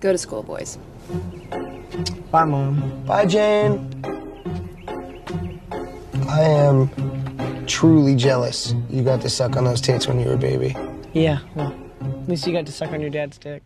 Go to school, boys. Bye, Mom. Bye, Jane. I am truly jealous you got to suck on those tits when you were a baby. Yeah, well, at least you got to suck on your dad's dick.